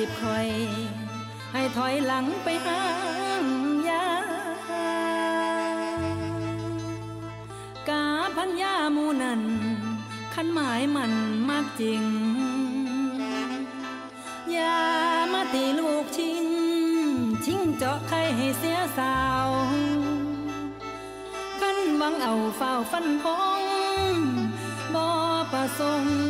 จีบคอย ให้ถอยหลังไปห่างยากาพันยามูนันขันหมายมันมากจริง อย่ามาตีลูกชิง ชิงเจาะใครให้เสียสาวขันหวังเอาเฝ้าฟันพงบ่ประสงค์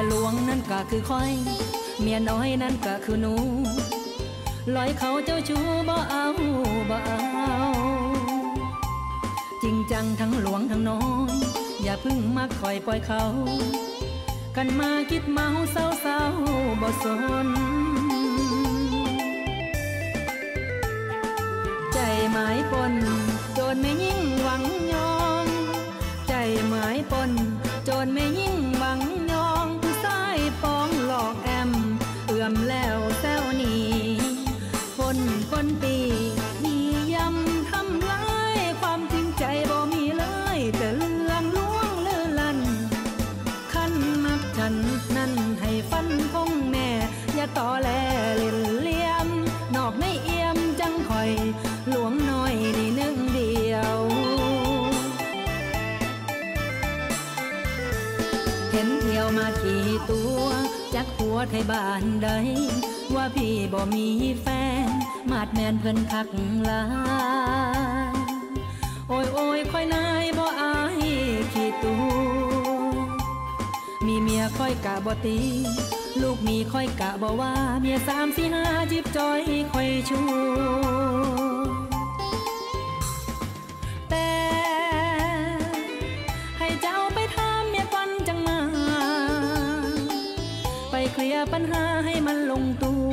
ยหลวงนั่นก็คือคอย เมียน้อยนั่นก็คือหนู ลอยเขาเจ้าชู้บ่เอาบ่เอาจริงจังทั้งหลวงทั้งน้อย อย่าเพึ่งมาคอยปล่อยเขา กันมาคิดเมาเศร้าเศร้าบ่สน ใจหมายปนโจรไม่ยิ่ง บ้านใด ว่าพี่บ่มีแฟน มาดแมนเพิ่นคักลาโอ้ยโอ้ยค่อยนายบ่อายขี่ตัวมีเมียค่อยกะบ่ตี ลูกมีค่อยกะบ่ว่า เมียสามสี่ห้าจิบจอยค่อยชูแต่ ปัญหาให้มันลงตัว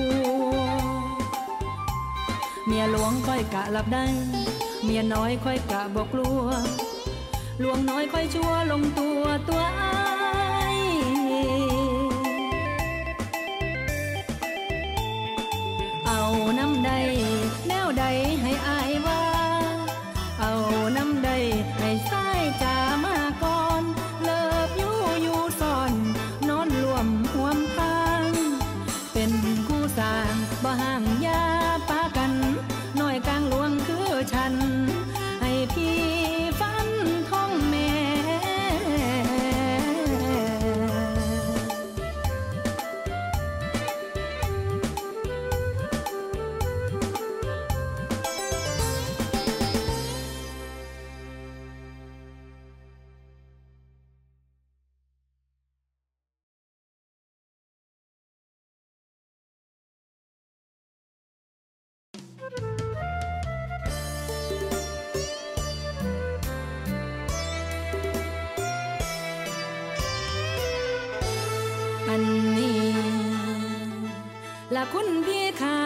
เมียหลวงค่อยกะหลับได้ เมียน้อยค่อยกะบอกกลัว หลวงน้อยค่อยชั่วลงตัวตัวอายเอาน้ำ ละคุณพี่ขา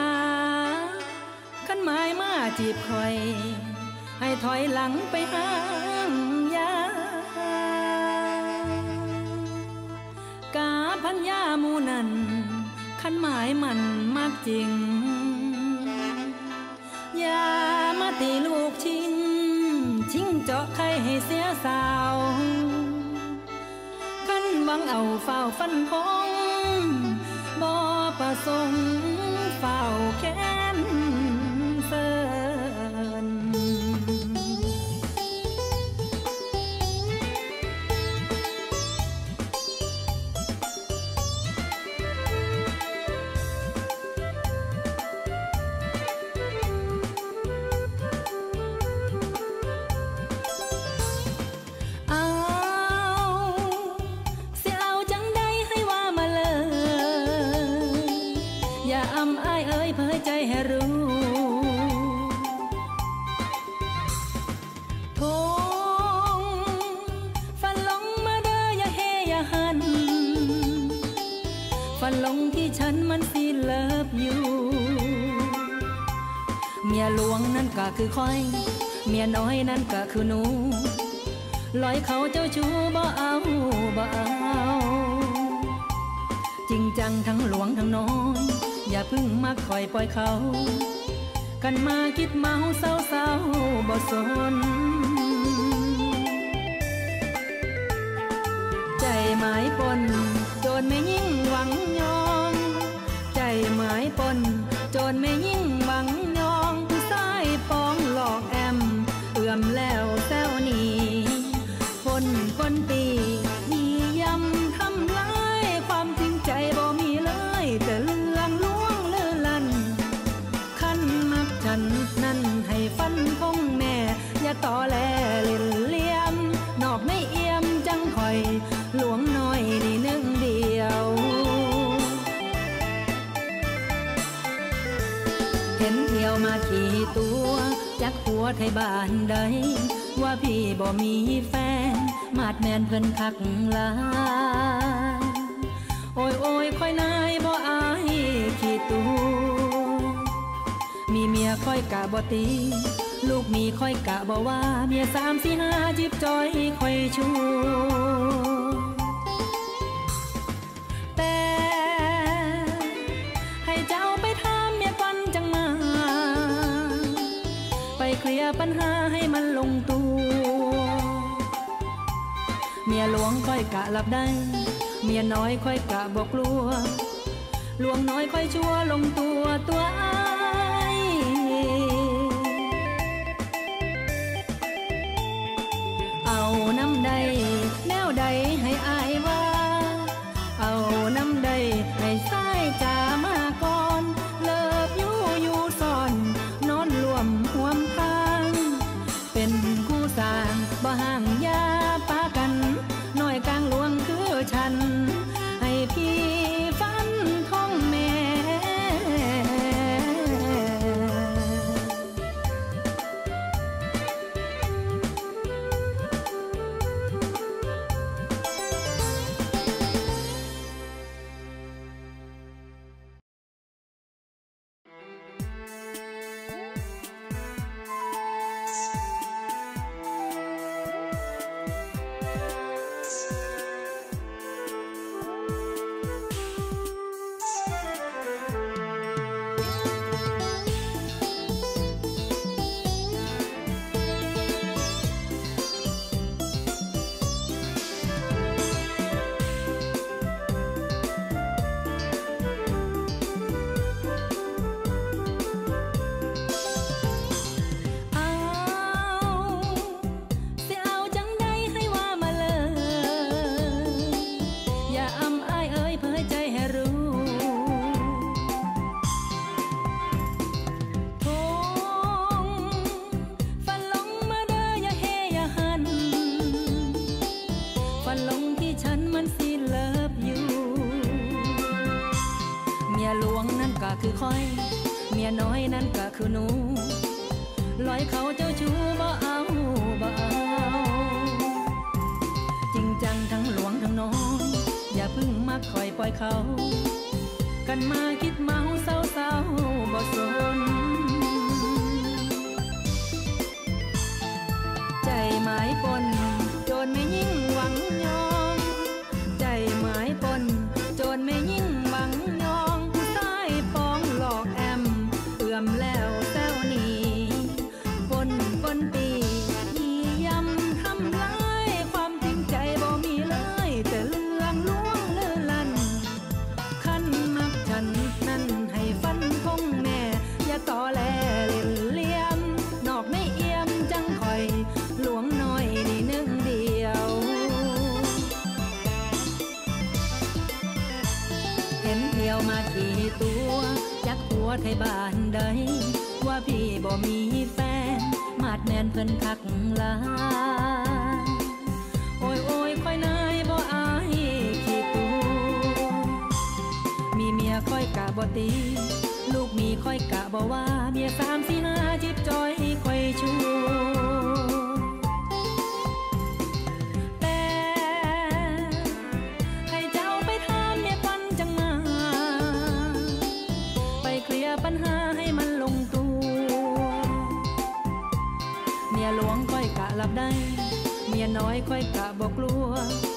ขันหมายมาจีบคอย ให้ถอยหลังไปห่างยากาพันยามูนันขันหมายมันมากจริง อย่ามาตีลูกชิง ชิงเจาะใครให้เสียสาวขันหวังเอาเฝ้าฟันพง สมเฝ้าแค่ ฝันลงที่ฉันมันสิเลิฟอยู่เมียหลวงนั่นก็คือคอย เมียน้อยนั่นก็คือหนู ลอยเขาเจ้าชู้บ่เอาบ่เอา จริงจังทั้งหลวงทั้งน้อย อย่าพึ่งมาคอยปล่อยเขา กันมาคิดเมาเศร้าเศร้าบ่สน ใจหมายปน จักหัวไทยบ้านใด ว่าพี่บ่มีแฟน มาดแมนเพิ่นคักลาโอ้ยโอ้ยค่อยนายบ่อายขี่ตัวมีเมียค่อยกะบ่ตี ลูกมีค่อยกะบ่ว่า เมียสามสี่ห้าจิบจอยค่อยชู ปัญหาให้มันลงตัว เมียหลวงค่อยกะหลับได้ เมียน้อยค่อยกะบอกกลัว หลวงน้อยค่อยชั่วลงตัวตัว คือคอย เมียน้อยนั่นก็คือหนูลอยเขาเจ้าชู้บ่เอาบ่เอาจริงจังทั้งหลวงทั้งน้อยอย่าเพึ่งมาคอยปล่อยเขา กันมาคิดเมาเศร้าเศร้าบ่สนใจหมายปนโจรไม่ยิ่งหวัง เอื่อมแล้ว มาขี่ตัวจักหัวไทยบ้านใด ว่าพี่บ่มีแฟน มาดแมนเพิ่นคักลาโอ้ยโอ้ยค่อยนายบ่อายขี่ตัวมีเมียค่อยกะบ่ตี ลูกมีค่อยกะบอกว่าเมียสา more.